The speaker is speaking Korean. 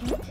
음.